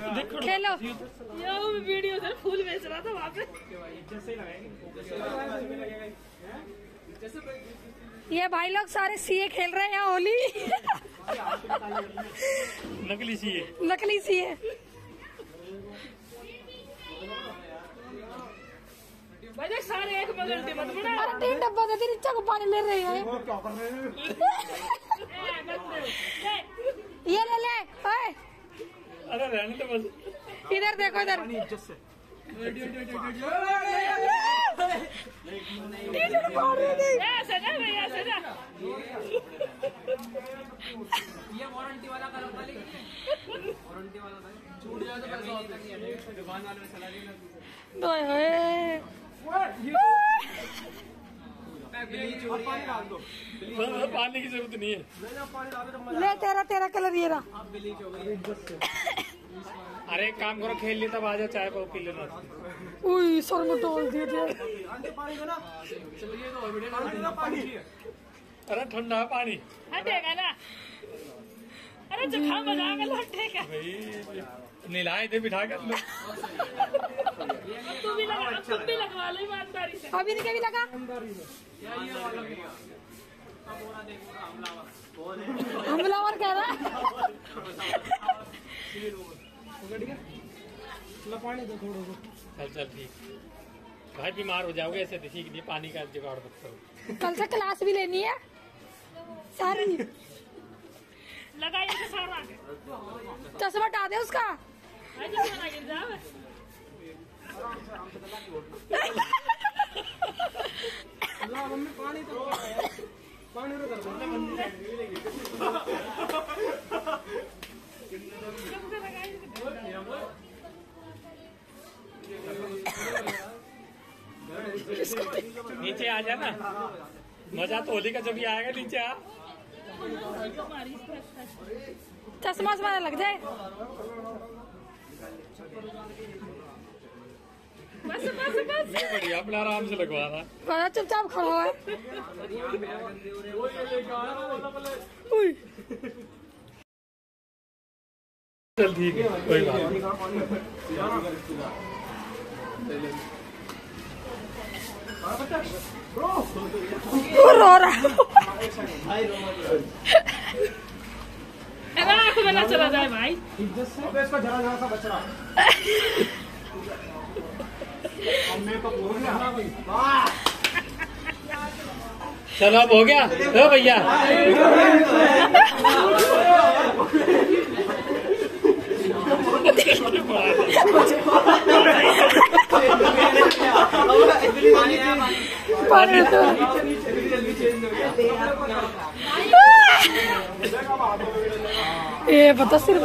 खेलो। यो मैं वीडियो से फूल बेच रहा था वहाँ पे। ये भाई लोग सारे सीए खेल रहे हैं होली। नकली सी है नकली सीए। सारे एक बगल मत बना। अरे तीन डब्बा दे को पानी ले रहे हैं? ये ले ले ओए। अरे रहने तो बस। इधर देखो इधर। वारंटी ऐसे ना भाई ऐसे ना। ओए होए। बस पानी की ज़रूरत नहीं है। ले तेरा तेरा कलर ये रहा। अरे एक काम करो खेल लिया तब आ जाओ चाय पाओ पी लेना। उई सर में डाल दिए थे। अरे ठंडा है पानी। हटेगा ना। अरे जुकाम बजा कर हटेगा भाई नीलाए थे बिठा के तू भी लगा भी लगवा लो ईमानदारी से अभी नहीं कभी लगा? हमलावर कह रहा है। चल चल ठीक। भाई बीमार हो जाओगे ऐसे तो ठीक नहीं पानी का जुगाड़ मत करो कल से क्लास भी लेनी है। सारी। लगाइए तो सारा। चश्मा हटा दे उसका। जब बना गिर जाओ नीचे आ जा ना। मज़ा तो होली का जब भी आएगा नीचे आ। चश्मा वश्मा लग जाए। बस बस बस। ये बढ़िया अपना आराम से लगवा रहा। बड़ा चुपचाप खड़ा है चल ठीक है कोई बात नहीं। रो रहा। है चला जाए भाई। चलो अब हो गया? हो भैया? ये पता सिर्फ़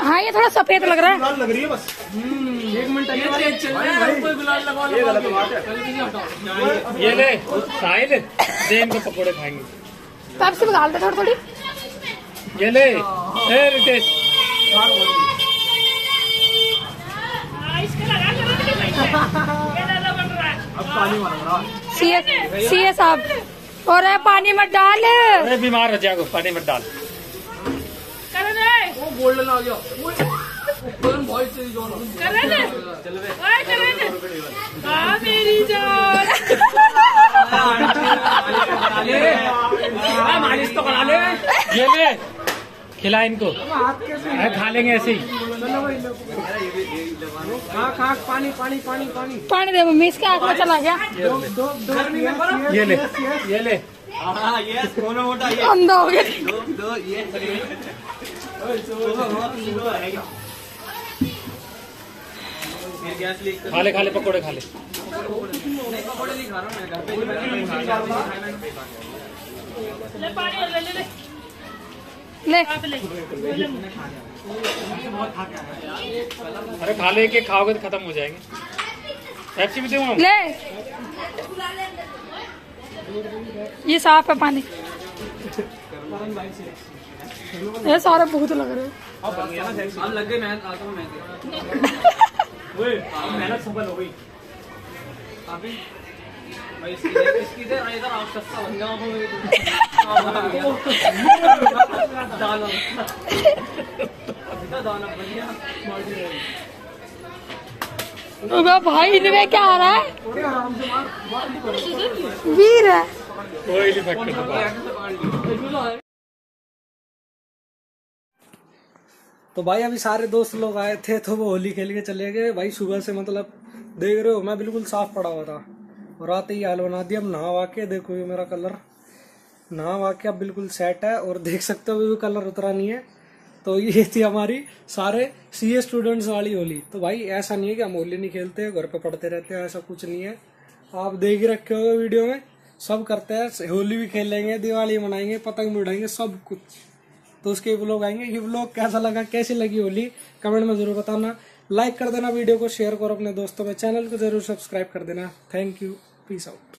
हाँ। ये थोड़ा सफ़ेद लग रहा है। लग रही है बस। ये ले साहिल दे इनको पकौड़े खाएँगे। पेप्सी में डाल दे थोड़ी थोड़ी। ये ले रितेश हाँ, लगा ये है सी एस सी एस साहब। और पानी मत डाल। बीमार हो जाएगा पानी मत डाल। है करण ओए करण। हाँ मेरी जान। मालिश तो करा ले। ये ले खिला इनको। अरे खा लेंगे ऐसे ही। पानी दे मम्मी इसके हाथ में चला गया। ये ले। ये ले। अंधा हो गया खा ले खा ले पकौड़े खा ले ले पानी और ले ले ले। ले ले ले अरे खा ले के खाओगे तो खत्म हो जाएँगे। पेप्सी भी दूँ ले। ये साफ़ है पानी। ये सारे बहुत लग रहे हैं। अब लग गए मेहनत आता हूँ मैं मेहनत सफल हो गई। अभी भाई इनमें क्या आ रहा है? वीर है। कोई नहीं तो भाई अभी सारे दोस्त लोग आए थे तो वो होली खेल के चले गए। भाई सुबह से मतलब देख रहे हो, मैं बिल्कुल साफ़ पड़ा हुआ था। और आते ही हाल बना दिया, अब नहा के देखो ये मेरा कलर। नहा के अब बिल्कुल सेट है और देख सकते हो कलर उतरा नहीं है। तो ये थी हमारी सारे सीए स्टूडेंट्स वाली होली। तो भाई ऐसा नहीं है कि हम होली नहीं खेलते, घर पे पढ़ते रहते हैं, ऐसा कुछ नहीं है। आप देख ही रखे होगे वीडियो में। सब करते हैं, होली भी खेलेंगे, दिवाली मनाएँगे, पतंग भी उड़ाएँगे, सब कुछ। तो उसके ब्लॉग आएँगे ये ब्लॉग कैसा लगा, कैसी लगी होली कमेंट में ज़रूर बताना। लाइक कर देना वीडियो को शेयर करो अपने दोस्तों में। चैनल को ज़रूर सब्सक्राइब कर देना। Thank you peace out